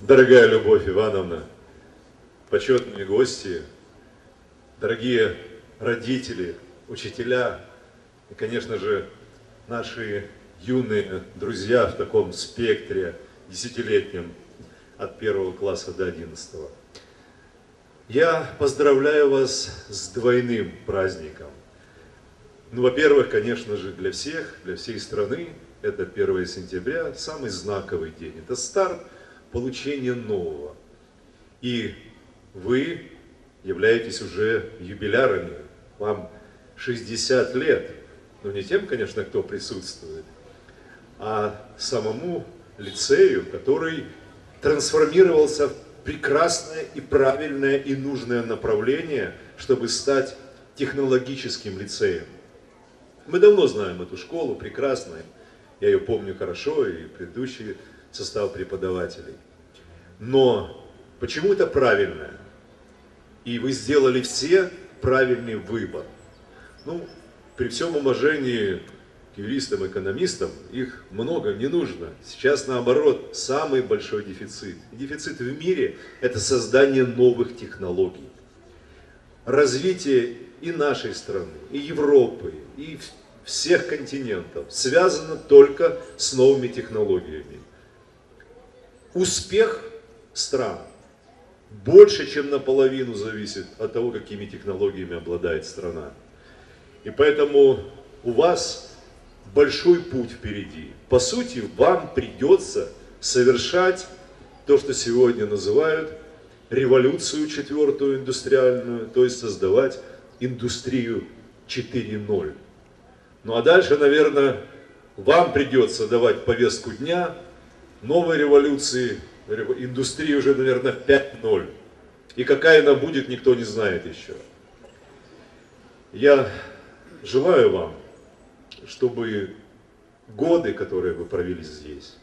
Дорогая Любовь Ивановна, почетные гости, дорогие родители, учителя и, конечно же, наши юные друзья в таком спектре десятилетнем от первого класса до одиннадцатого. Я поздравляю вас с двойным праздником. Ну, во-первых, конечно же, для всех, для всей страны, это 1 сентября, самый знаковый день. Это старт получения нового. И вы являетесь уже юбилярами. Вам 60 лет. Ну, не тем, конечно, кто присутствует, а самому лицею, который трансформировался в прекрасное и правильное и нужное направление, чтобы стать технологическим лицеем. Мы давно знаем эту школу, прекрасная. Я ее помню хорошо, и предыдущий состав преподавателей. Но почему это правильное? И вы сделали все правильный выбор. Ну, при всем уважении к юристам, экономистам, их много не нужно. Сейчас, наоборот, самый большой дефицит. Дефицит в мире – это создание новых технологий. Развитие и нашей страны, и Европы, и всех континентов связано только с новыми технологиями. Успех стран больше, чем наполовину зависит от того, какими технологиями обладает страна. И поэтому у вас большой путь впереди. По сути, вам придется совершать то, что сегодня называют революцию четвертую индустриальную, то есть создавать индустрию 4.0. Ну а дальше, наверное, вам придется давать повестку дня новой революции, индустрии уже, наверное, 5.0. И какая она будет, никто не знает еще. Я желаю вам, чтобы годы, которые вы провели здесь,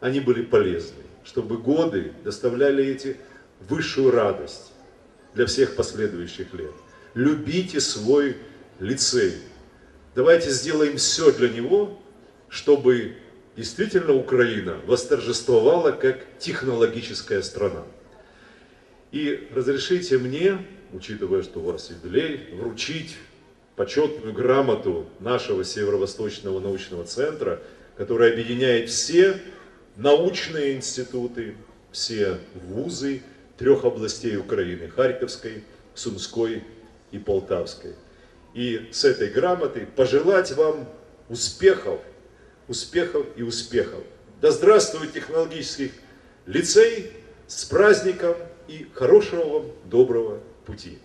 они были полезны, чтобы годы доставляли эти высшую радость для всех последующих лет. Любите свой лицей. Давайте сделаем все для него, чтобы действительно Украина восторжествовала как технологическая страна. И разрешите мне, учитывая, что у вас юбилей, вручить почетную грамоту нашего Северо-Восточного научного центра, который объединяет все научные институты, все вузы трех областей Украины, Харьковской, Сумской и Полтавской. И с этой грамотой пожелать вам успехов, успехов и успехов. Да здравствует технологический лицей с праздником и хорошего вам доброго пути.